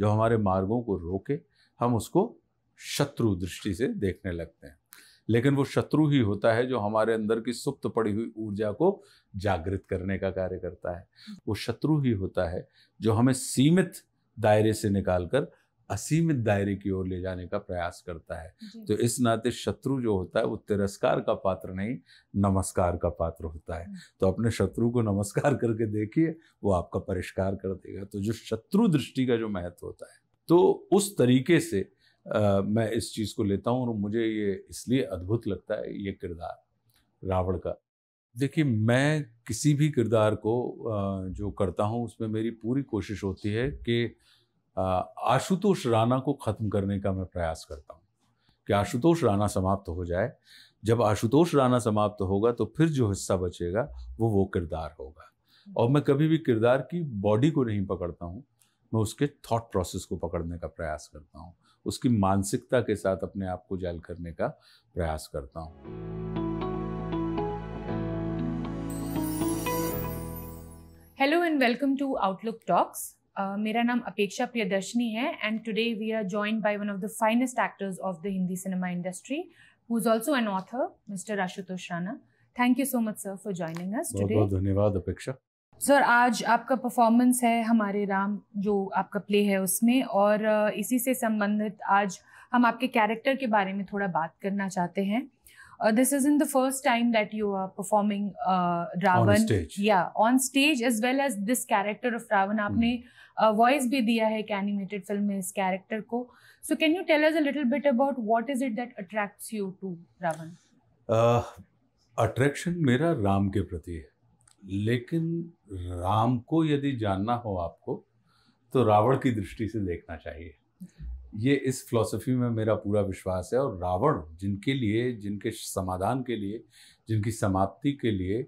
जो हमारे मार्गों को रोके, हम उसको शत्रु दृष्टि से देखने लगते हैं। लेकिन वो शत्रु ही होता है जो हमारे अंदर की सुप्त पड़ी हुई ऊर्जा को जागृत करने का कार्य करता है। वो शत्रु ही होता है जो हमें सीमित दायरे से निकालकर असीमित दायरे की ओर ले जाने का प्रयास करता है। तो इस नाते शत्रु जो होता है वो तिरस्कार का पात्र नहीं नमस्कार का पात्र होता है। हम्म। तो अपने शत्रु को नमस्कार करके देखिए वो आपका परिष्कार कर देगा। तो जो शत्रु दृष्टि का जो महत्व होता है तो उस तरीके से आ, मैं इस चीज़ को लेता हूँ और मुझे ये इसलिए अद्भुत लगता है ये किरदार रावण का। देखिए मैं किसी भी किरदार को जो करता हूँ उसमें मेरी पूरी कोशिश होती है कि आशुतोष राणा को ख़त्म करने का मैं प्रयास करता हूँ कि आशुतोष राणा समाप्त हो जाए। जब आशुतोष राणा समाप्त होगा तो फिर जो हिस्सा बचेगा वो वो किरदार होगा। और मैं कभी भी किरदार की बॉडी को नहीं पकड़ता हूँ, मैं उसके थॉट प्रोसेस को पकड़ने का प्रयास करता हूँ। उसकी मानसिकता के साथ अपने आप को जैल करने का प्रयास करता हूँ। Hello and welcome to Outlook मेरा नाम अपेक्षा प्रियदर्शनी है and today we are joined by one of the finest actors of the Hindi cinema industry who is also an author mister Ashutosh Rana thank you so much sir for joining us today बहुत धन्यवाद अपेक्षा। Sir आज आपका performance है हमारे राम जो आपका play है उसमें और इसी से संबंधित आज हम आपके कैरेक्टर के बारे में थोड़ा बात करना चाहते हैं। This is in the first time that you are performing Ravan या on stage as well as this character of Ravan आपने वॉइस hmm. uh, भी दिया है एक एनिमेटेड फ़िल्म में इस कैरेक्टर को so can you tell us a little bit about what is it that attracts you to Ravan attraction मेरा राम के प्रति है। लेकिन राम को यदि जानना हो आपको तो रावण की दृष्टि से देखना चाहिए। ये इस फिलॉसफी में मेरा पूरा विश्वास है और रावण जिनके लिए जिनके समाधान के लिए जिनकी समाप्ति के लिए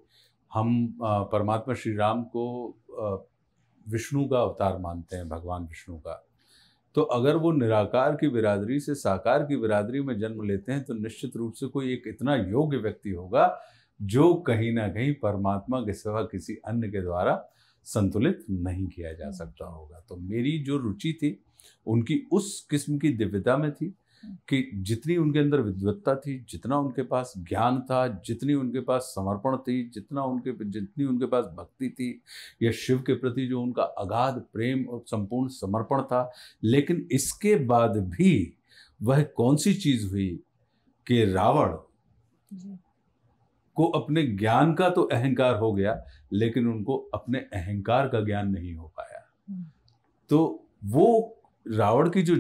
हम परमात्मा श्री राम को विष्णु का अवतार मानते हैं भगवान विष्णु का। तो अगर वो निराकार की बिरादरी से साकार की बिरादरी में जन्म लेते हैं तो निश्चित रूप से कोई एक इतना योग्य व्यक्ति होगा जो कहीं ना कहीं परमात्मा के सिवा किसी अन्य के द्वारा संतुलित नहीं किया जा सकता होगा। तो मेरी जो रुचि थी उनकी उस किस्म की दिव्यता में थी कि जितनी उनके अंदर विद्वत्ता थी जितना उनके पास ज्ञान था जितनी उनके पास समर्पण थी जितना उनके जितनी उनके पास भक्ति थी या शिव के प्रति जो उनका अगाध प्रेम और संपूर्ण समर्पण था लेकिन इसके बाद भी वह कौन सी चीज़ हुई कि रावण को अपने ज्ञान का तो अहंकार हो गया लेकिन उनको अपने अहंकार का ज्ञान नहीं हो पाया हम्म। तो वो रावण की जो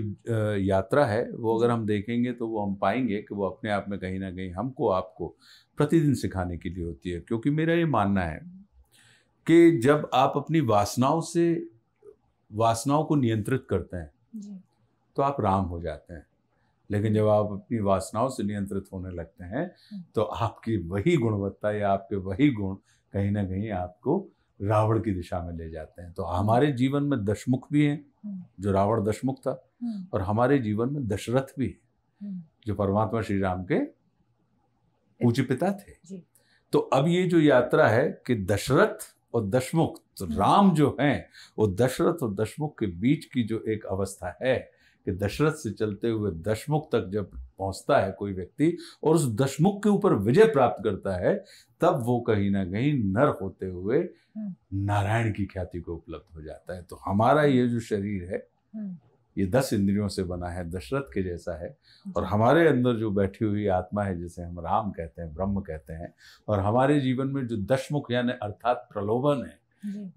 यात्रा है वो अगर हम देखेंगे तो वो हम पाएँगे कि वो अपने आप में कहीं ना कहीं हमको आपको प्रतिदिन सिखाने के लिए होती है क्योंकि मेरा ये मानना है कि जब आप अपनी वासनाओं से वासनाओं को नियंत्रित करते हैं तो आप राम हो जाते हैं लेकिन जब आप अपनी वासनाओं से नियंत्रित होने लगते हैं हम्म। तो आपकी वही गुणवत्ता या आपके वही गुण कहीं ना कहीं आपको रावण की दिशा में ले जाते हैं तो हमारे जीवन में दशमुख भी हैं। जो रावण दशमुख था हम्म। और हमारे जीवन में दशरथ भी है जो परमात्मा श्री राम के पूज्य पिता थे। तो अब ये जो यात्रा है कि दशरथ और दशमुख तो राम जो हैं वो दशरथ और दशमुख के बीच की जो एक अवस्था है कि दशरथ से चलते हुए दशमुख तक जब पहुँचता है कोई व्यक्ति और उस दशमुख के ऊपर विजय प्राप्त करता है तब वो कहीं ना कहीं नर होते हुए हम्म। नारायण की ख्याति को उपलब्ध हो जाता है तो हमारा ये जो शरीर है हम्म। ये दस इंद्रियों से बना है दशरथ के जैसा है और हमारे अंदर जो बैठी हुई आत्मा है जिसे हम राम कहते हैं ब्रह्म कहते हैं और हमारे जीवन में जो दशमुख यानी अर्थात प्रलोभन है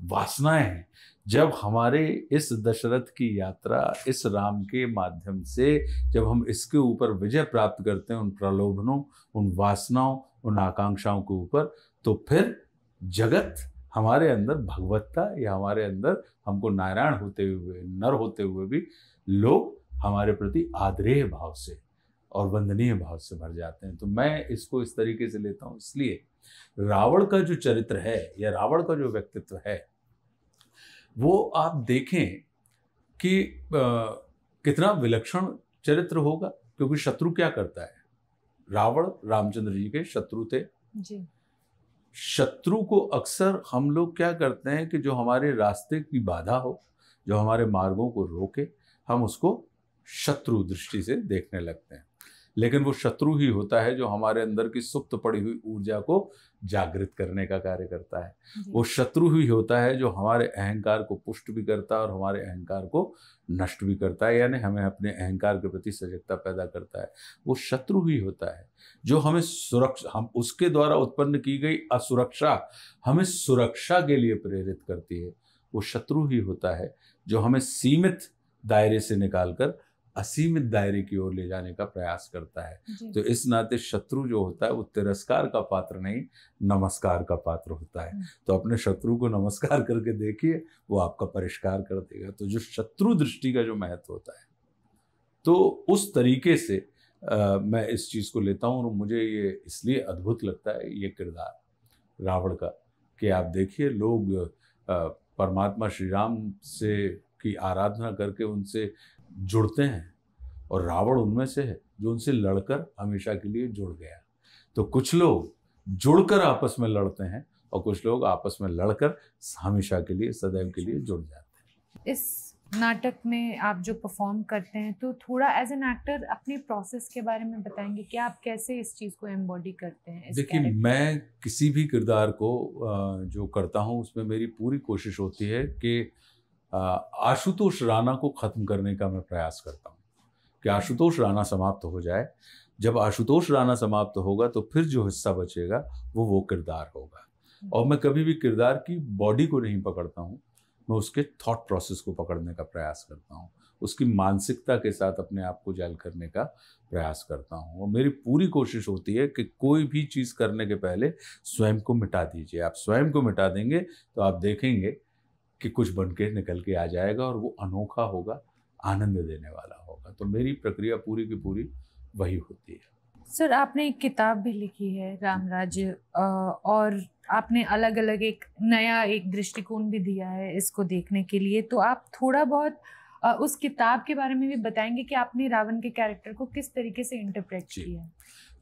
वासनाएँ हैं। जब हमारे इस दशरथ की यात्रा इस राम के माध्यम से, जब हम इसके ऊपर विजय प्राप्त करते हैं उन प्रलोभनों, उन वासनाओं, उन आकांक्षाओं के ऊपर तो फिर जगत हमारे अंदर भगवत्ता या हमारे अंदर हमको नारायण होते हुए, नर होते हुए भी लोग हमारे प्रति आदरेय भाव से और वंदनीय भाव से भर जाते हैं। तो मैं इसको इस तरीके से लेता हूँ। इसलिए रावण का जो चरित्र है या रावण का जो व्यक्तित्व है वो आप देखें कि आ, कितना विलक्षण चरित्र होगा। क्योंकि शत्रु क्या करता है? रावण रामचंद्र जी के शत्रु थे। जी। शत्रु को अक्सर हम लोग क्या करते हैं कि जो हमारे रास्ते की बाधा हो जो हमारे मार्गों को रोके हम उसको शत्रु दृष्टि से देखने लगते हैं। लेकिन वो शत्रु ही होता है जो हमारे अंदर की सुप्त पड़ी हुई ऊर्जा को जागृत करने का कार्य करता है। वो शत्रु ही होता है जो हमारे अहंकार को पुष्ट भी करता है और हमारे अहंकार को नष्ट भी करता है यानी हमें अपने अहंकार के प्रति सजगता पैदा करता है। वो शत्रु ही होता है जो हमें सुरक्षा हम उसके द्वारा उत्पन्न की गई असुरक्षा हमें सुरक्षा के लिए प्रेरित करती है। वो शत्रु ही होता है जो हमें सीमित दायरे से निकालकर असीमित दायरे की ओर ले जाने का प्रयास करता है। तो इस नाते शत्रु जो होता है वो तिरस्कार का पात्र नहीं नमस्कार का पात्र होता है। हम्म। तो अपने शत्रु को नमस्कार करके देखिए वो आपका परिष्कार कर देगा। तो जो शत्रु दृष्टि का जो महत्व होता है तो उस तरीके से आ, मैं इस चीज़ को लेता हूँ और मुझे ये इसलिए अद्भुत लगता है ये किरदार रावण का कि आप देखिए लोग परमात्मा श्री राम से की आराधना करके उनसे जुड़ते हैं और रावण उनमें से है जो उनसे लड़कर हमेशा के लिए जुड़ गया तो कुछ लोग जुड़कर आपस में लड़ते हैं और कुछ लोग आपस में लड़कर हमेशा के लिए सदैव के लिए जुड़ जाते हैं। इस नाटक में आप जो परफॉर्म करते हैं तो थोड़ा एज एन एक्टर अपने प्रोसेस के बारे में बताएँगे कि आप कैसे इस चीज़ को एम्बॉडी करते हैं देखिए मैं किसी भी किरदार को जो करता हूँ उसमें मेरी पूरी कोशिश होती है कि आशुतोष राणा को ख़त्म करने का मैं प्रयास करता हूँ कि आशुतोष राणा समाप्त हो जाए। जब आशुतोष राणा समाप्त होगा तो फिर जो हिस्सा बचेगा वो वो किरदार होगा। और मैं कभी भी किरदार की बॉडी को नहीं पकड़ता हूँ, मैं उसके थॉट प्रोसेस को पकड़ने का प्रयास करता हूँ, उसकी मानसिकता के साथ अपने आप को जैल करने का प्रयास करता हूँ। और मेरी पूरी कोशिश होती है कि कोई भी चीज़ करने के पहले स्वयं को मिटा दीजिए। आप स्वयं को मिटा देंगे तो आप देखेंगे कि कुछ बन के निकल के आ जाएगा और वो अनोखा होगा आनंद देने वाला होगा। तो मेरी प्रक्रिया पूरी की पूरी वही होती है। सर आपने एक किताब भी लिखी है राम राज्य और आपने अलग अलग एक नया एक दृष्टिकोण भी दिया है इसको देखने के लिए। तो आप थोड़ा बहुत उस किताब के बारे में भी बताएँगे कि आपने रावण के कैरेक्टर को किस तरीके से इंटरप्रेट किया?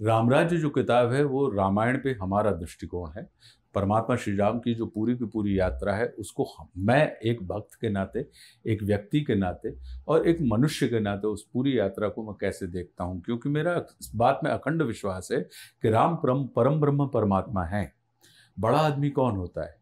रामराज्य जो किताब है वो रामायण पे हमारा दृष्टिकोण है। परमात्मा श्री राम की जो पूरी की पूरी यात्रा है, उसको मैं एक भक्त के नाते, एक व्यक्ति के नाते और एक मनुष्य के नाते उस पूरी यात्रा को मैं कैसे देखता हूँ? क्योंकि मेरा इस बात में अखंड विश्वास है कि राम परम परम ब्रह्म परमात्मा है। बड़ा आदमी कौन होता है?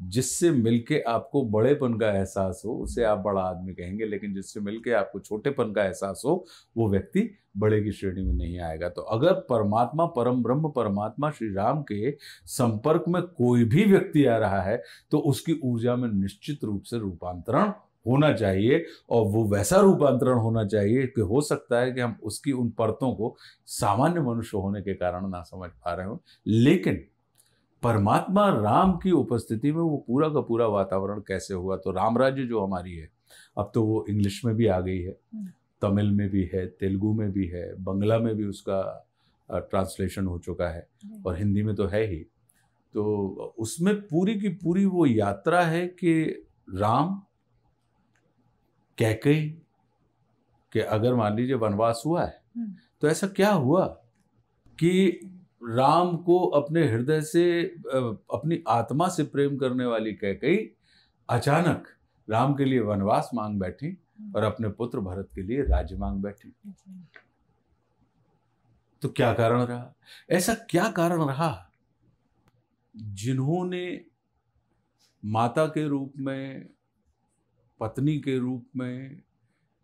जिससे मिलके आपको बड़ेपन का एहसास हो, उसे आप बड़ा आदमी कहेंगे, लेकिन जिससे मिलके आपको छोटेपन का एहसास हो, वो व्यक्ति बड़े की श्रेणी में नहीं आएगा। तो अगर परमात्मा, परम ब्रह्म परमात्मा, श्री राम के संपर्क में कोई भी व्यक्ति आ रहा है तो उसकी ऊर्जा में निश्चित रूप से रूपांतरण होना चाहिए, और वो वैसा रूपांतरण होना चाहिए कि हो सकता है कि हम उसकी उन परतों को सामान्य मनुष्य होने के कारण ना समझ पा रहे हो। लेकिन परमात्मा राम की उपस्थिति में वो पूरा का पूरा वातावरण कैसे हुआ तो राम राज्य जो हमारी है अब तो वो इंग्लिश में भी आ गई है हम्म। तमिल में भी है तेलुगु में भी है बंगला में भी उसका ट्रांसलेशन हो चुका है हम्म। और हिंदी में तो है ही तो उसमें पूरी की पूरी वो यात्रा है कि राम कह कैकई कि अगर मान लीजिए वनवास हुआ है हम्म। तो ऐसा क्या हुआ कि राम को अपने हृदय से अपनी आत्मा से प्रेम करने वाली कह कैकई अचानक राम के लिए वनवास मांग बैठी और अपने पुत्र भरत के लिए राज्य मांग बैठी। तो क्या कारण रहा? ऐसा क्या कारण रहा? जिन्होंने माता के रूप में पत्नी के रूप में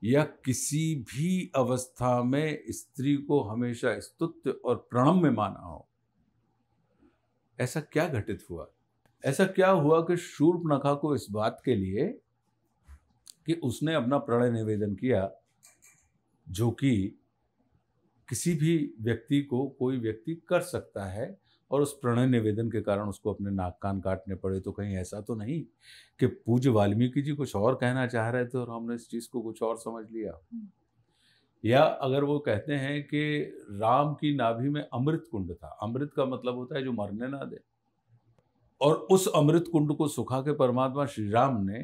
या किसी भी अवस्था में स्त्री को हमेशा स्तुत्य और प्रणम में माना हो। ऐसा क्या घटित हुआ? ऐसा क्या हुआ कि शूर्पनखा को इस बात के लिए कि उसने अपना प्रणय निवेदन किया जो कि किसी भी व्यक्ति को कोई व्यक्ति कर सकता है और उस प्रणय निवेदन के कारण उसको अपने नाक कान काटने पड़े तो कहीं ऐसा तो नहीं कि पूज्य वाल्मीकि जी कुछ और कहना चाह रहे थे और हमने इस चीज़ को कुछ और समझ लिया हम्म। या अगर वो कहते हैं कि राम की नाभि में अमृत कुंड था अमृत का मतलब होता है जो मरने ना दे और उस अमृत कुंड को सुखा के परमात्मा श्री राम ने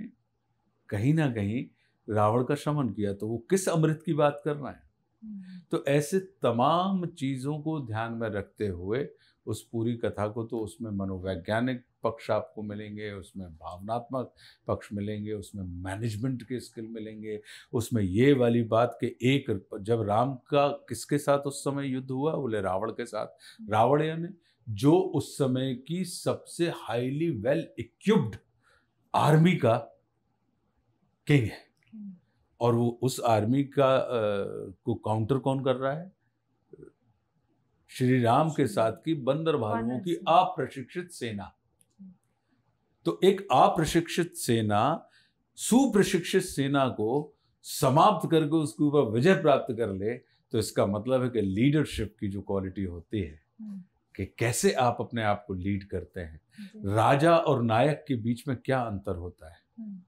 कहीं ना कहीं रावण का शमन किया तो वो किस अमृत की बात कर रहा है हम्म। तो ऐसे तमाम चीज़ों को ध्यान में रखते हुए उस पूरी कथा को तो उसमें मनोवैज्ञानिक पक्ष आपको मिलेंगे उसमें भावनात्मक पक्ष मिलेंगे उसमें मैनेजमेंट के स्किल मिलेंगे। उसमें ये वाली बात कि एक जब राम का किसके साथ उस समय युद्ध हुआ? बोले रावण के साथ। रावण यानी जो उस समय की सबसे हाईली वेल इक्विप्ड आर्मी का किंग है। और वो उस आर्मी का आ, को काउंटर कौन कर रहा है? श्री राम के साथ की बंदर भालुओं की अप्रशिक्षित सेना। तो एक अप्रशिक्षित सेना सुप्रशिक्षित सेना को समाप्त करके उसके ऊपर विजय प्राप्त कर ले तो इसका मतलब है कि लीडरशिप की जो क्वालिटी होती है हम्म। कि कैसे आप अपने आप को लीड करते हैं। राजा और नायक के बीच में क्या अंतर होता है? हम्म।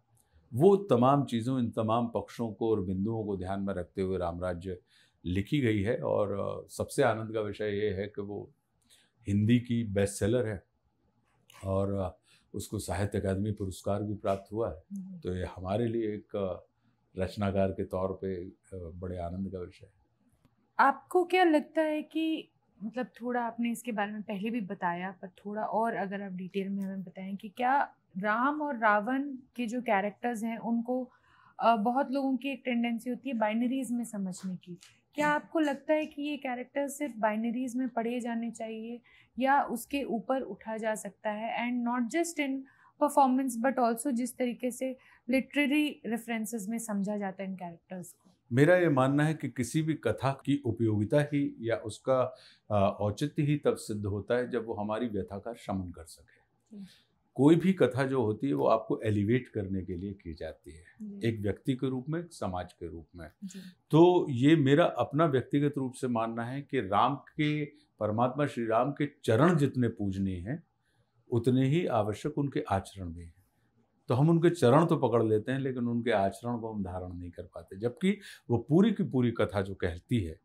वो तमाम चीज़ों इन तमाम पक्षों को और बिंदुओं को ध्यान में रखते हुए रामराज्य लिखी गई है और सबसे आनंद का विषय ये है कि वो हिंदी की बेस्ट सेलर है और उसको साहित्य अकादमी पुरस्कार भी प्राप्त हुआ है हम्म। तो ये हमारे लिए एक रचनाकार के तौर पे बड़े आनंद का विषय है आपको क्या लगता है कि मतलब थोड़ा आपने इसके बारे में पहले भी बताया पर थोड़ा और अगर आप डिटेल में हमें बताएँ कि क्या राम और रावण के जो कैरेक्टर्स हैं उनको बहुत लोगों की एक टेंडेंसी होती है बाइनरीज में समझने की। क्या आपको लगता है कि ये कैरेक्टर सिर्फ़ बाइनरीज में पढ़े जाने चाहिए या उसके ऊपर उठा जा सकता है? And not just in performance but also जिस तरीके से लिटरेरी रेफरेंसेस में समझा जाता है इन कैरेक्टर्स को। मेरा ये मानना है कि किसी भी कथा की उपयोगिता ही या उसका औचित्य ही तब सिद्ध होता है जब वो हमारी व्यथा का शमन कर सके। कोई भी कथा जो होती है वो आपको एलिवेट करने के लिए की जाती है। एक व्यक्ति के रूप में समाज के रूप में। तो ये मेरा अपना व्यक्तिगत रूप से मानना है कि राम के परमात्मा श्री राम के चरण जितने पूजनीय हैं उतने ही आवश्यक उनके आचरण भी हैं। तो हम उनके चरण तो पकड़ लेते हैं लेकिन उनके आचरण को हम धारण नहीं कर पाते। जबकि वो पूरी की पूरी कथा जो कहती है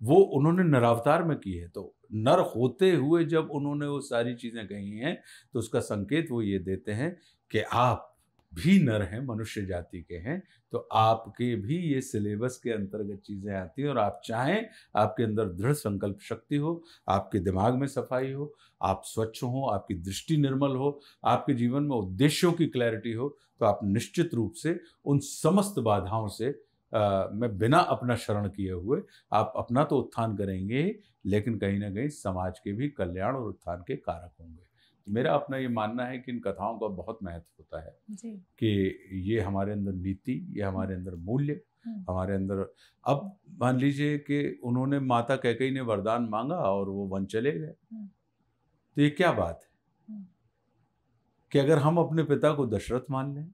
वो उन्होंने नरावतार में की है तो नर होते हुए जब उन्होंने वो सारी चीज़ें कही हैं तो उसका संकेत वो ये देते हैं कि आप भी नर हैं, मनुष्य जाति के हैं तो आपके भी ये सिलेबस के अंतर्गत चीज़ें आती हैं और आप चाहें आपके अंदर दृढ़ संकल्प शक्ति हो, आपके दिमाग में सफ़ाई हो, आप स्वच्छ हो, आपकी दृष्टि निर्मल हो, आपके जीवन में उद्देश्यों की क्लैरिटी हो तो आप निश्चित रूप से उन समस्त बाधाओं से मैं बिना अपना शरण किए हुए आप अपना तो उत्थान करेंगे लेकिन कहीं ना कहीं समाज के भी कल्याण और उत्थान के कारक होंगे तो मेरा अपना ये मानना है कि इन कथाओं का बहुत महत्व होता है जी। कि ये हमारे अंदर नीति ये हमारे अंदर मूल्य हम्म। हमारे अंदर अब मान लीजिए कि उन्होंने माता कैकई ने वरदान मांगा और वो वन चले गए हम्म। तो ये क्या बात है हम्म। कि अगर हम अपने पिता को दशरथ मान लें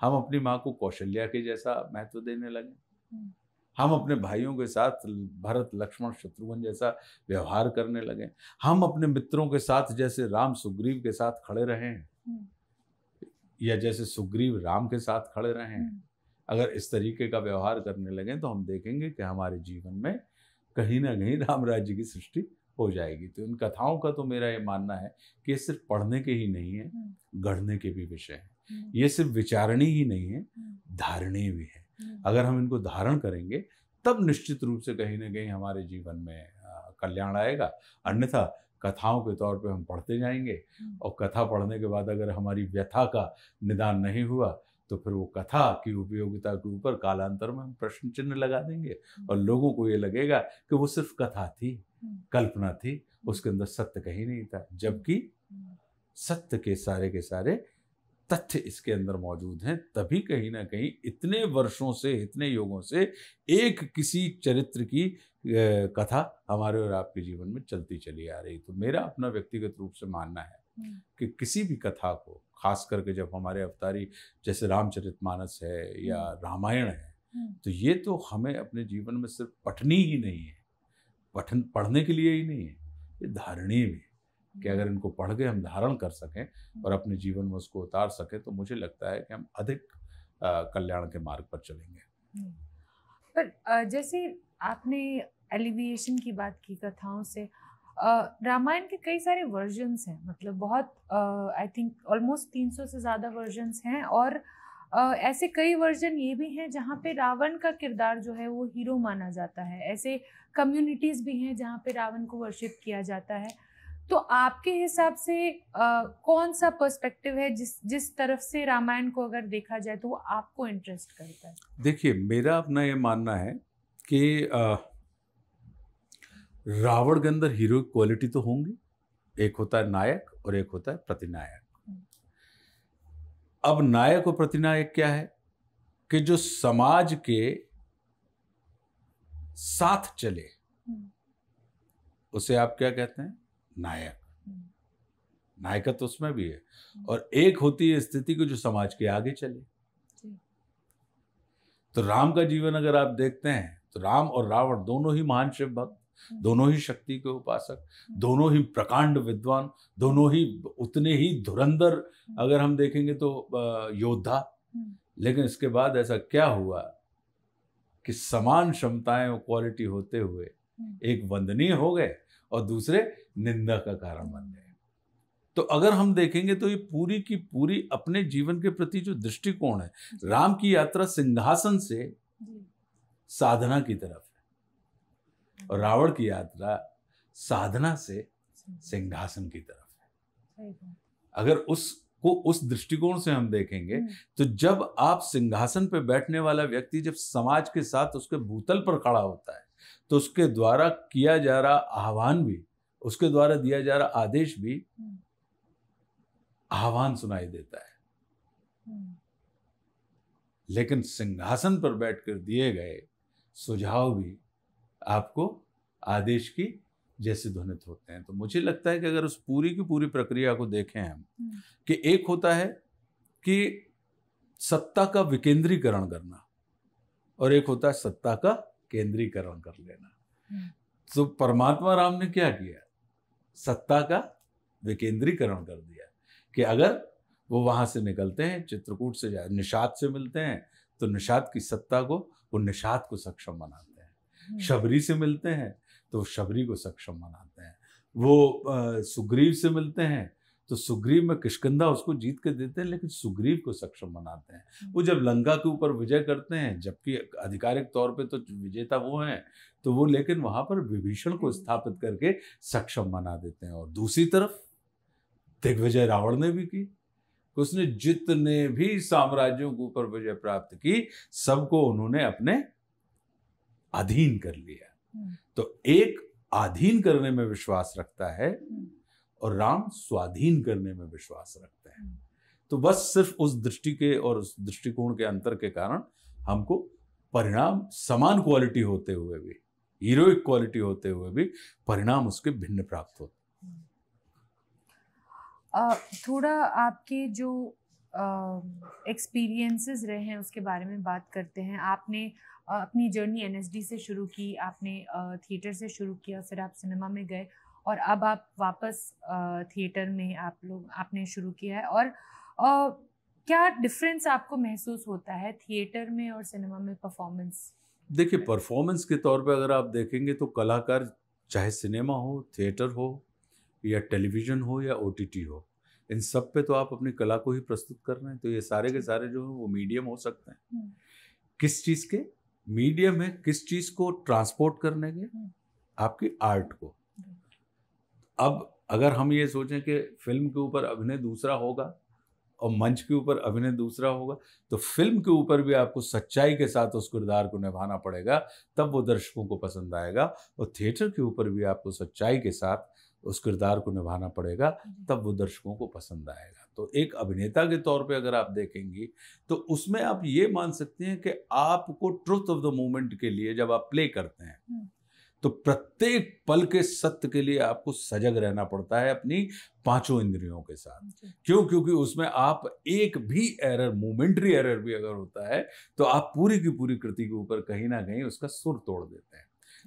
हम अपनी माँ को कौशल्या के जैसा महत्व देने लगे हम्म। हम अपने भाइयों के साथ भरत लक्ष्मण शत्रुघ्न जैसा व्यवहार करने लगे हम अपने मित्रों के साथ जैसे राम सुग्रीव के साथ खड़े रहे हैं हम्म। या जैसे सुग्रीव राम के साथ खड़े रहे हैं हम्म। अगर इस तरीके का व्यवहार करने लगे तो हम देखेंगे कि हमारे जीवन में कहीं ना कहीं राम राज्य की सृष्टि हो जाएगी तो इन कथाओं का तो मेरा ये मानना है कि ये सिर्फ़ पढ़ने के ही नहीं है गढ़ने के भी विषय हैं। ये सिर्फ़ विचारणी ही नहीं है हम्म। धारणी भी है। हम्म। अगर हम इनको धारण करेंगे तब निश्चित रूप से कहीं ना कहीं हमारे जीवन में कल्याण आएगा। अन्यथा कथाओं के तौर पे हम पढ़ते जाएँगे और कथा पढ़ने के बाद अगर हमारी व्यथा का निदान नहीं हुआ तो फिर वो कथा की उपयोगिता के ऊपर कालांतर में हम प्रश्न चिन्ह लगा देंगे और लोगों को ये लगेगा कि वो सिर्फ़ कथा थी कल्पना थी उसके अंदर सत्य कहीं नहीं था। जबकि सत्य के सारे के सारे तथ्य इसके अंदर मौजूद हैं तभी कहीं ना कहीं इतने वर्षों से इतने युगों से एक किसी चरित्र की कथा हमारे और आपके जीवन में चलती चली आ रही तो मेरा अपना व्यक्तिगत रूप से मानना है हम्म। कि किसी भी कथा को खास करके जब हमारे अवतारी जैसे रामचरित मानस है या हम्म। रामायण है हम्म। तो ये तो हमें अपने जीवन में सिर्फ़ पठनी ही नहीं है पठन पढ़ने के लिए ही नहीं है ये धारणीय भी कि अगर इनको पढ़ के हम धारण कर सकें और अपने जीवन में उसको उतार सकें तो मुझे लगता है कि हम अधिक कल्याण के मार्ग पर चलेंगे। पर जैसे आपने एलिविएशन की बात की कथाओं से रामायण के कई सारे वर्जन्स हैं मतलब बहुत आई थिंक ऑलमोस्ट 300 से ज़्यादा वर्जन्स हैं और ऐसे कई वर्जन ये भी हैं जहाँ पे रावण का किरदार जो है वो हीरो माना जाता है। ऐसे कम्युनिटीज़ भी हैं जहाँ पे रावण को वर्शिप किया जाता है। तो आपके हिसाब से आ, कौन सा पर्सपेक्टिव है जिस जिस तरफ़ से रामायण को अगर देखा जाए तो वो आपको इंटरेस्ट करता है? देखिए मेरा अपना ये मानना है कि रावण के अंदर हीरो क्वालिटी तो होंगी। एक होता है नायक और एक होता है प्रतिनायक। अब नायक और प्रतिनायक क्या है कि जो समाज के साथ चले हम्म। उसे आप क्या कहते हैं? नायक। हम्म। नायकत्व उसमें भी है। हम्म। और एक होती है स्थिति को जो समाज के आगे चले। तो राम का जीवन अगर आप देखते हैं तो राम और रावण दोनों ही महान शिव भक्त दोनों ही शक्ति के उपासक दोनों ही प्रकांड विद्वान दोनों ही उतने ही धुरंधर अगर हम देखेंगे तो योद्धा। लेकिन इसके बाद ऐसा क्या हुआ कि समान क्षमताएँ और क्वालिटी होते हुए एक वंदनीय हो गए? और दूसरे निंदा का कारण बन गए। तो अगर हम देखेंगे तो ये पूरी की पूरी अपने जीवन के प्रति जो दृष्टिकोण है राम की यात्रा सिंहासन से साधना की तरफ़ है। और रावण की यात्रा साधना से सिंहासन की तरफ़ है। अगर उसको उस दृष्टिकोण से हम देखेंगे हम्म। तो जब आप सिंहासन पर बैठने वाला व्यक्ति जब समाज के साथ उसके भूतल पर खड़ा होता है तो उसके द्वारा किया जा रहा आह्वान भी उसके द्वारा दिया जा रहा आदेश भी हम्म। आह्वान सुनाई देता है हम्म। लेकिन सिंहासन पर बैठकर दिए गए सुझाव भी आपको आदेश की जैसे ध्वनित होते हैं तो मुझे लगता है कि अगर उस पूरी की पूरी प्रक्रिया को देखें हम हम्म। कि एक होता है कि सत्ता का विकेंद्रीकरण करना और एक होता है सत्ता का केंद्रीकरण कर लेना। हम्म। तो परमात्मा राम ने क्या किया? सत्ता का विकेंद्रीकरण कर दिया कि अगर वो वहाँ से निकलते हैं चित्रकूट से जाए निषाद से मिलते हैं तो निषाद की सत्ता को वो निषाद को सक्षम बनाते हैं। शबरी से मिलते हैं तो शबरी को सक्षम बनाते हैं। वो सुग्रीव से मिलते हैं तो सुग्रीव में किशकंदा उसको जीत के देते हैं लेकिन सुग्रीव को सक्षम बनाते हैं हम्म। वो जब लंका के ऊपर विजय करते हैं जबकि आधिकारिक तौर पे तो विजेता वो हैं तो वो लेकिन वहाँ पर विभीषण को हम्म। स्थापित करके सक्षम बना देते हैं और दूसरी तरफ़ दिग्विजय रावण ने भी की उसने जितने भी साम्राज्यों के ऊपर विजय प्राप्त की सबको उन्होंने अपने अधीन कर लिया हम्म। तो एक अधीन करने में विश्वास रखता है। और राम स्वाधीन करने में विश्वास रखते हैं। तो बस सिर्फ़ उस दृष्टि के और उस दृष्टिकोण के अंतर के कारण हमको परिणाम समान क्वालिटी होते हुए भी हीरोइक क्वालिटी होते हुए भी परिणाम उसके भिन्न प्राप्त होते थोड़ा आपके जो एक्सपीरियंसेस रहे हैं उसके बारे में बात करते हैं। आपने अपनी जर्नी एन से शुरू की, आपने थिएटर से शुरू किया, फिर आप सिनेमा में गए। और अब आप वापस थिएटर में आप लोग आपने शुरू किया है और आ, क्या डिफरेंस आपको महसूस होता है थिएटर में और सिनेमा में परफॉर्मेंस देखिए परफॉर्मेंस के तौर पे अगर आप देखेंगे तो कलाकार चाहे सिनेमा हो थिएटर हो या टेलीविज़न हो या ओटीटी हो इन सब पे तो आप अपनी कला को ही प्रस्तुत कर रहे हैं। तो ये सारे के सारे जो हैं वो मीडियम हो सकते हैं। हम्म। किस चीज़ के? मीडियम है किस चीज़ को ट्रांसपोर्ट करने के? हम्म। आपकी आर्ट को। अब अगर हम ये सोचें कि फ़िल्म के ऊपर अभिनय दूसरा होगा और मंच के ऊपर अभिनय दूसरा होगा तो फ़िल्म के ऊपर भी आपको सच्चाई के साथ उस किरदार को निभाना पड़ेगा तब वो दर्शकों को पसंद आएगा और थिएटर के ऊपर भी आपको सच्चाई के साथ उस किरदार को निभाना पड़ेगा तब वो दर्शकों को पसंद आएगा तो एक अभिनेता के तौर पे अगर आप देखेंगी तो उसमें आप ये मान सकते हैं कि आपको ट्रुथ ऑफ़ द मोमेंट के लिए जब आप प्ले करते हैं हम्म। तो प्रत्येक पल के सत्य के लिए आपको सजग रहना पड़ता है अपनी पाँचों इंद्रियों के साथ। क्यों? क्योंकि उसमें आप एक भी एरर मोमेंट्री एरर भी अगर होता है तो आप पूरी की पूरी कृति के ऊपर कहीं ना कहीं उसका सुर तोड़ देते हैं।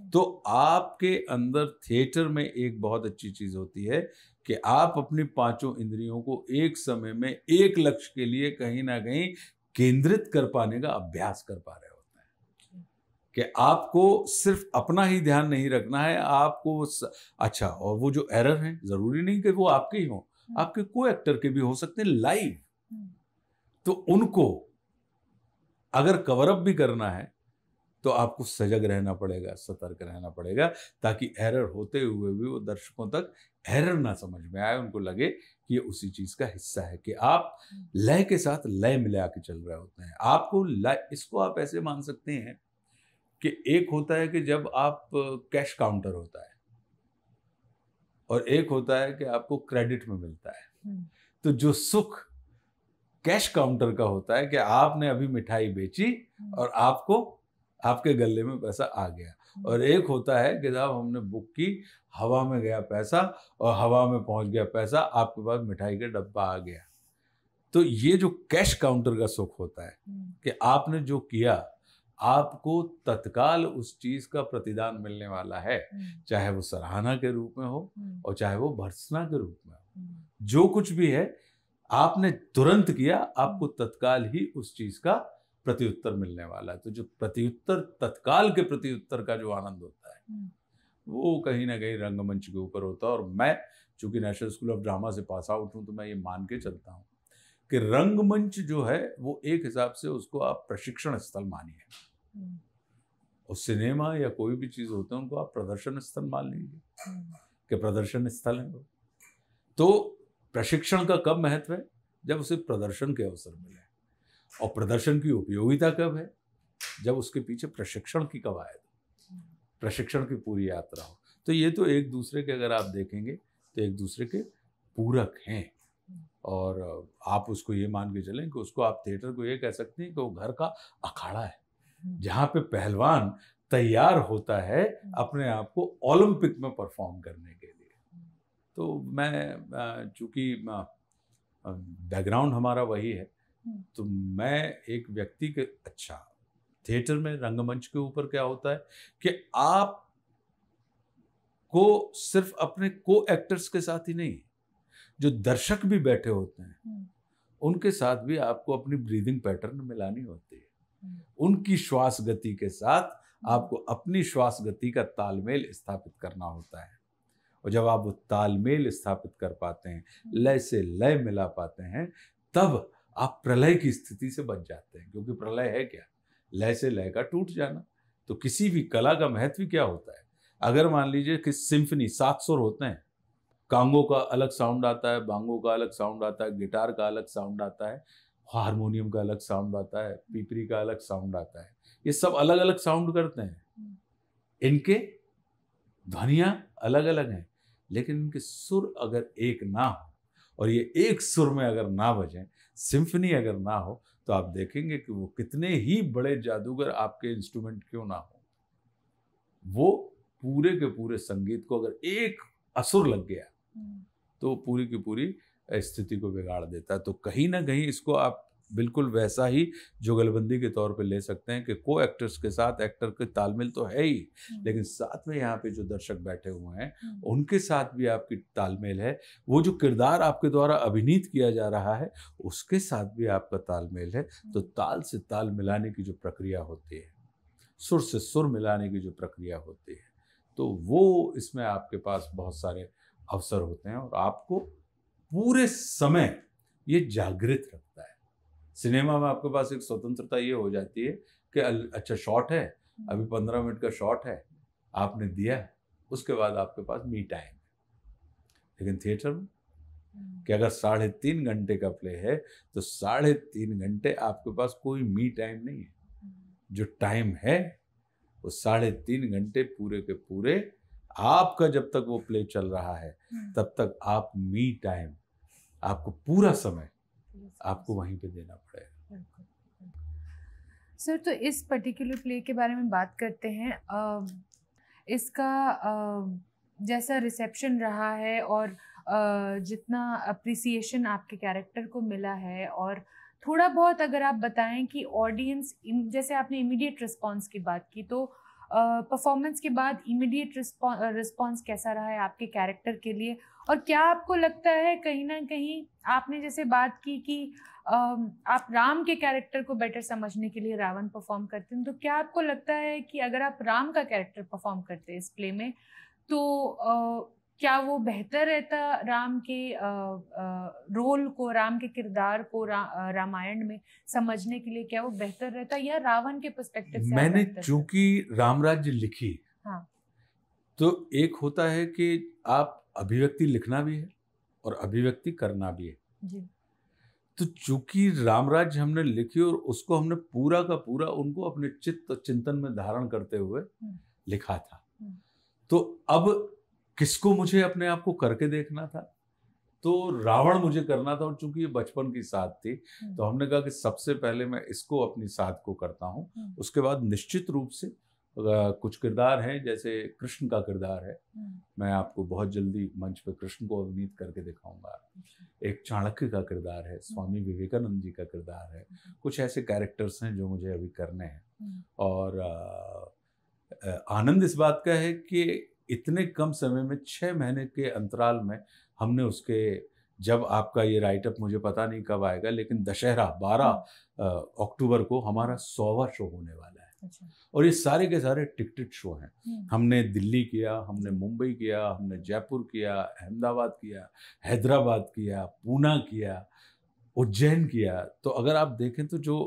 तो आपके अंदर थिएटर में एक बहुत अच्छी चीज़ होती है कि आप अपनी पाँचों इंद्रियों को एक समय में एक लक्ष्य के लिए कहीं ना कहीं केंद्रित कर पाने का अभ्यास कर पा रहे हैं। कि आपको सिर्फ़ अपना ही ध्यान नहीं रखना है आपको अच्छा और वो जो एरर हैं ज़रूरी नहीं कि वो आपके ही हो हम्म। आपके को एक्टर के भी हो सकते हैं लाइव हम्म। तो उनको अगर कवर अप भी करना है तो आपको सजग रहना पड़ेगा सतर्क रहना पड़ेगा ताकि एरर होते हुए भी वो दर्शकों तक एरर ना समझ में आए उनको लगे कि ये उसी चीज़ का हिस्सा है कि आप लय के साथ लय मिला के चल रहे होते हैं आपको लय इसको आप ऐसे मान सकते हैं कि एक होता है कि जब आप कैश काउंटर होता है और एक होता है कि आपको क्रेडिट में मिलता है हम्म। तो जो सुख कैश काउंटर का होता है कि आपने अभी मिठाई बेची हम्म। और आपको आपके गले में पैसा आ गया और एक होता है कि साहब हमने बुक की हवा में गया पैसा और हवा में पहुँच गया पैसा आपके पास मिठाई का डब्बा आ गया तो ये जो कैश काउंटर का सुख होता है हम्म। कि आपने जो किया आपको तत्काल उस चीज़ का प्रतिदान मिलने वाला है हम्म। चाहे वो सराहना के रूप में हो हम्म। और चाहे वो भर्सना के रूप में हो हम्म। जो कुछ भी है आपने तुरंत किया आपको तत्काल ही उस चीज़ का प्रत्युत्तर मिलने वाला है तो जो प्रत्युत्तर तत्काल के प्रत्युत्तर का जो आनंद होता है। वो कहीं ना कहीं रंगमंच के ऊपर होता है और मैं चूँकि नेशनल स्कूल ऑफ़ ड्रामा से पास आउट हूँ तो मैं ये मान के चलता हूँ कि रंगमंच जो है वो एक हिसाब से उसको आप प्रशिक्षण स्थल मानिए। और सिनेमा या कोई भी चीज़ होते हैं, उनको आप प्रदर्शन स्थल मान लीजिए। कि प्रदर्शन स्थल है वो। तो प्रशिक्षण का कब महत्व है? जब उसे प्रदर्शन के अवसर मिले। और प्रदर्शन की उपयोगिता कब है? जब उसके पीछे प्रशिक्षण की कवायद प्रशिक्षण की पूरी यात्रा हो। तो ये तो एक दूसरे के अगर आप देखेंगे तो एक दूसरे के पूरक हैं। और आप उसको ये मान के चलें कि उसको आप थिएटर को ये कह सकते हैं कि वो घर का अखाड़ा है। जहाँ पे पहलवान तैयार होता है अपने आप को ओलंपिक में परफॉर्म करने के लिए। तो मैं चूँकि बैकग्राउंड हमारा वही है तो मैं एक व्यक्ति के अच्छा थिएटर में रंगमंच के ऊपर क्या होता है कि आप को सिर्फ़ अपने को एक्टर्स के साथ ही नहीं जो दर्शक भी बैठे होते हैं उनके साथ भी आपको अपनी ब्रीदिंग पैटर्न मिलानी होती है। उनकी श्वास गति के साथ आपको अपनी श्वास गति का तालमेल स्थापित करना होता है। और जब आप वो तालमेल स्थापित कर पाते हैं लय से लय मिला पाते हैं तब आप प्रलय की स्थिति से बच जाते हैं क्योंकि प्रलय है क्या? लय से लय का टूट जाना। तो किसी भी कला का महत्व क्या होता है? अगर मान लीजिए कि सिम्फनी सात सुर होते हैं कांगो का अलग साउंड आता है बांगो का अलग साउंड आता है गिटार का अलग साउंड आता है हारमोनियम का अलग साउंड आता है पीपरी का अलग साउंड आता है। ये सब अलग अलग साउंड करते हैं। इनके ध्वनिया अलग अलग हैं लेकिन इनके सुर अगर एक ना हो और ये एक सुर में अगर ना बजें सिम्फनी अगर ना हो तो आप देखेंगे कि वो कितने ही बड़े जादूगर आपके इंस्ट्रूमेंट क्यों ना हो। वो पूरे के पूरे संगीत को अगर एक असुर लग गया तो पूरी की पूरी स्थिति को बिगाड़ देता है। तो कहीं ना कहीं इसको आप बिल्कुल वैसा ही जुगलबंदी के तौर पे ले सकते हैं कि को एक्टर्स के साथ एक्टर के तालमेल तो है ही लेकिन साथ में यहाँ पे जो दर्शक बैठे हुए हैं उनके साथ भी आपकी तालमेल है। वो जो किरदार आपके द्वारा अभिनीत किया जा रहा है उसके साथ भी आपका तालमेल है। तो ताल से ताल मिलाने की जो प्रक्रिया होती है सुर से सुर मिलाने की जो प्रक्रिया होती है तो वो इसमें आपके पास बहुत सारे अवसर होते हैं और आपको पूरे समय ये जागृत रखता है। सिनेमा में आपके पास एक स्वतंत्रता ये हो जाती है कि अच्छा शॉट है अभी पंद्रह मिनट का शॉट है आपने दिया उसके बाद आपके पास मी टाइम है। लेकिन थिएटर में कि अगर साढ़े तीन घंटे का प्ले है तो साढ़े तीन घंटे आपके पास कोई मी टाइम नहीं है। जो टाइम है वो साढ़े तीन घंटे पूरे के पूरे आपका जब तक वो प्ले चल रहा है तब तक आप मी टाइम आपको पूरा समय आपको वहीं पे देना पड़ेगा। सर तो इस पर्टिकुलर प्ले के बारे में बात करते हैं। इसका जैसा रिसेप्शन रहा है और जितना अप्रिसिएशन आपके कैरेक्टर को मिला है और थोड़ा बहुत अगर आप बताएँ कि ऑडियंस जैसे आपने इमीडिएट रिस्पांस की बात की तो परफॉर्मेंस के बाद इमीडिएट रिस्पॉन्स कैसा रहा है आपके कैरेक्टर के लिए? और क्या आपको लगता है कहीं ना कहीं आपने जैसे बात की कि आप राम के कैरेक्टर को बेटर समझने के लिए रावण परफॉर्म करते हैं तो क्या आपको लगता है कि अगर आप राम का कैरेक्टर परफॉर्म करते हैं इस प्ले में तो क्या वो बेहतर रहता राम के आ, आ, रोल को राम के किरदार को रा, रामायण में समझने के लिए क्या वो बेहतर रहता या रावण के पर्सपेक्टिव से मैंने चूँकि रामराज्य लिखी हाँ तो एक होता है कि आप अभिव्यक्ति लिखना भी है और अभिव्यक्ति करना भी है जी तो चूँकि रामराज्य हमने लिखी और उसको हमने पूरा का पूरा उनको अपने चित्त चिंतन में धारण करते हुए हम्म। लिखा था हम्म। तो अब किसको मुझे अपने आप को करके देखना था? तो रावण मुझे करना था और चूँकि ये बचपन की साथ थी हम्म। तो हमने कहा कि सबसे पहले मैं इसको अपनी साथ को करता हूँ। हम्म। उसके बाद निश्चित रूप से कुछ किरदार हैं जैसे कृष्ण का किरदार है। हम्म। मैं आपको बहुत जल्दी मंच पे कृष्ण को अभिनीत करके दिखाऊँगा। अच्छा। एक चाणक्य का किरदार है स्वामी विवेकानंद जी का किरदार है। कुछ ऐसे कैरेक्टर्स हैं जो मुझे अभी करने हैं। और आनंद इस बात का है कि इतने कम समय में छः महीने के अंतराल में हमने उसके जब आपका ये राइटअप मुझे पता नहीं कब आएगा लेकिन दशहरा बारह अक्टूबर को हमारा सौवा शो होने वाला है अच्छा। और ये सारे के सारे टिकटेड शो हैं हम्म। हमने दिल्ली किया हमने मुंबई किया हमने जयपुर किया अहमदाबाद किया हैदराबाद किया पूना किया उज्जैन किया तो अगर आप देखें तो जो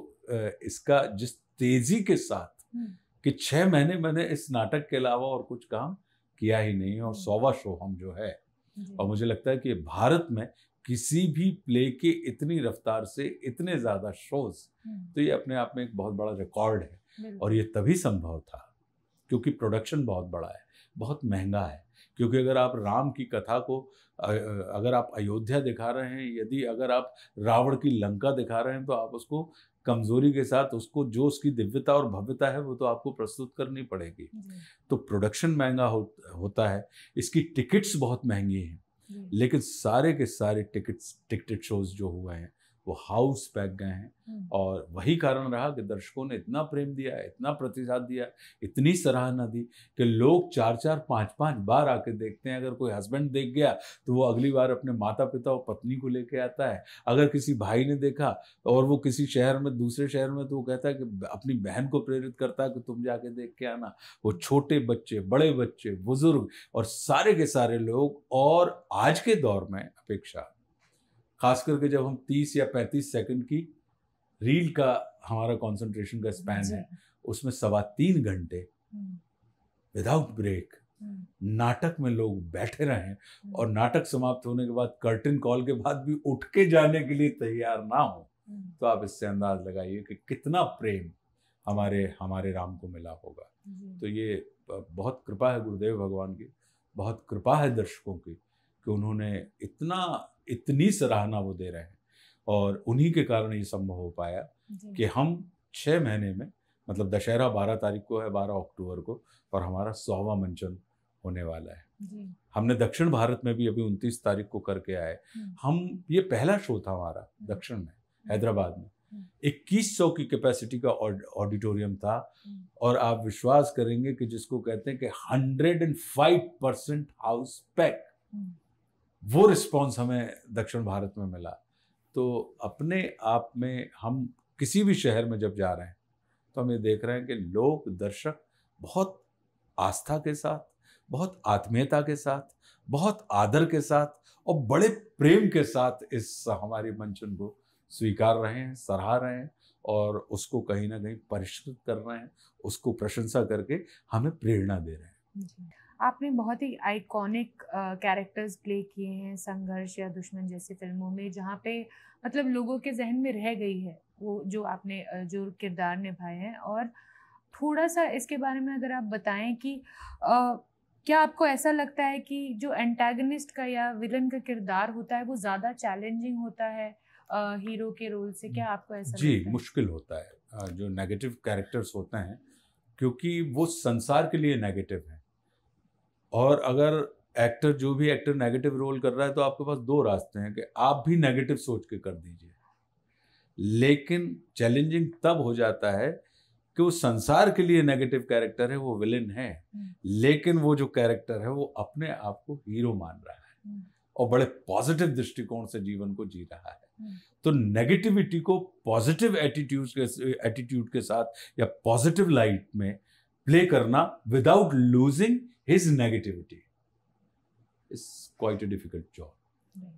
इसका जिस तेज़ी के साथ हम्म। कि छः महीने मैंने इस नाटक के अलावा और कुछ काम किया ही नहीं और सौवा शो हम जो है। और मुझे लगता है कि भारत में किसी भी प्ले के इतनी रफ्तार से इतने ज़्यादा शोज़ हम्म। तो ये अपने आप में एक बहुत बड़ा रिकॉर्ड है। और ये तभी संभव था क्योंकि प्रोडक्शन बहुत बड़ा है बहुत महँगा है। क्योंकि अगर आप राम की कथा को अगर आप अयोध्या दिखा रहे हैं यदि अगर आप रावण की लंका दिखा रहे हैं तो आप उसको कमज़ोरी के साथ उसको जो उसकी दिव्यता और भव्यता है वो तो आपको प्रस्तुत करनी पड़ेगी। तो प्रोडक्शन महँगा हो, होता है। इसकी टिकट्स बहुत महँगी हैं। लेकिन सारे के सारे टिकट्स टिकटेड शोज़ जो हुए हैं वो हाउस पैक गए हैं। हम्म। और वही कारण रहा कि दर्शकों ने इतना प्रेम दिया इतना प्रतिसाद दिया इतनी सराहना दी कि लोग चार चार पाँच पाँच बार आके देखते हैं। अगर कोई हस्बैंड देख गया तो वो अगली बार अपने माता पिता और पत्नी को लेके आता है। अगर किसी भाई ने देखा और वो किसी शहर में दूसरे शहर में तो वो कहता है कि अपनी बहन को प्रेरित करता है कि तुम जाके देख के आना। वो छोटे बच्चे बड़े बच्चे बुज़ुर्ग और सारे के सारे लोग और आज के दौर में अपेक्षा खास करके जब हम 30 या 35 सेकंड की रील का हमारा कंसंट्रेशन का स्पैन है उसमें सवा तीन घंटे विदाउट हम्म। ब्रेक हम्म। नाटक में लोग बैठे रहे हम्म। और नाटक समाप्त होने के बाद कर्टन कॉल के बाद भी उठ के जाने के लिए तैयार ना हो तो आप इससे अंदाज लगाइए कि कितना प्रेम हमारे हमारे राम को मिला होगा तो ये बहुत कृपा है गुरुदेव भगवान की बहुत कृपा है दर्शकों की कि उन्होंने इतना इतनी सराहना वो दे रहे हैं। और उन्हीं के कारण ये संभव हो पाया कि हम छः महीने में मतलब दशहरा बारह तारीख को है बारह अक्टूबर को और हमारा सौवा मंचन होने वाला है। हमने दक्षिण भारत में भी अभी उनतीस तारीख को करके आए। हम्म। हम ये पहला शो था हमारा हम्म। दक्षिण में हम्म। हैदराबाद में। इक्कीस सौ की कैपेसिटी का ऑडिटोरियम था। और आप विश्वास करेंगे कि जिसको कहते हैं कि hundred and five percent house pack वो रिस्पॉन्स हमें दक्षिण भारत में मिला। तो अपने आप में हम किसी भी शहर में जब जा रहे हैं तो हम ये देख रहे हैं कि लोग दर्शक बहुत आस्था के साथ, बहुत आत्मीयता के साथ, बहुत आदर के साथ और बड़े प्रेम के साथ इस हमारी मंचन को स्वीकार रहे हैं, सराह रहे हैं और उसको कहीं ना कहीं परिष्कृत कर रहे हैं, उसको प्रशंसा करके हमें प्रेरणा दे रहे हैं। आपने बहुत ही आइकॉनिक कैरेक्टर्स प्ले किए हैं संघर्ष या दुश्मन जैसी फ़िल्मों में जहाँ पे मतलब लोगों के जहन में रह गई है वो जो आपने जो किरदार निभाए हैं। और थोड़ा सा इसके बारे में अगर आप बताएँ कि आ, क्या आपको ऐसा लगता है कि जो एंटेगनिस्ट का या विलन का किरदार होता है वो ज़्यादा चैलेंजिंग होता है आ, हीरो के रोल से? क्या आपको ऐसा जी लगता है? मुश्किल होता है। जो नेगेटिव कैरेक्टर्स होते हैं क्योंकि वो संसार के लिए नेगेटिव है। और अगर एक्टर जो भी एक्टर नेगेटिव रोल कर रहा है तो आपके पास दो रास्ते हैं कि आप भी नेगेटिव सोच के कर दीजिए लेकिन चैलेंजिंग तब हो जाता है कि वो संसार के लिए नेगेटिव कैरेक्टर है वो विलेन है हम्म। लेकिन वो जो कैरेक्टर है वो अपने आप को हीरो मान रहा है हम्म। और बड़े पॉजिटिव दृष्टिकोण से जीवन को जी रहा है हम्म। तो नेगेटिविटी को पॉजिटिव एटीट्यूड के एटीट्यूड के साथ या पॉजिटिव लाइट में प्ले करना without losing his negativity is quite a difficult job. Right.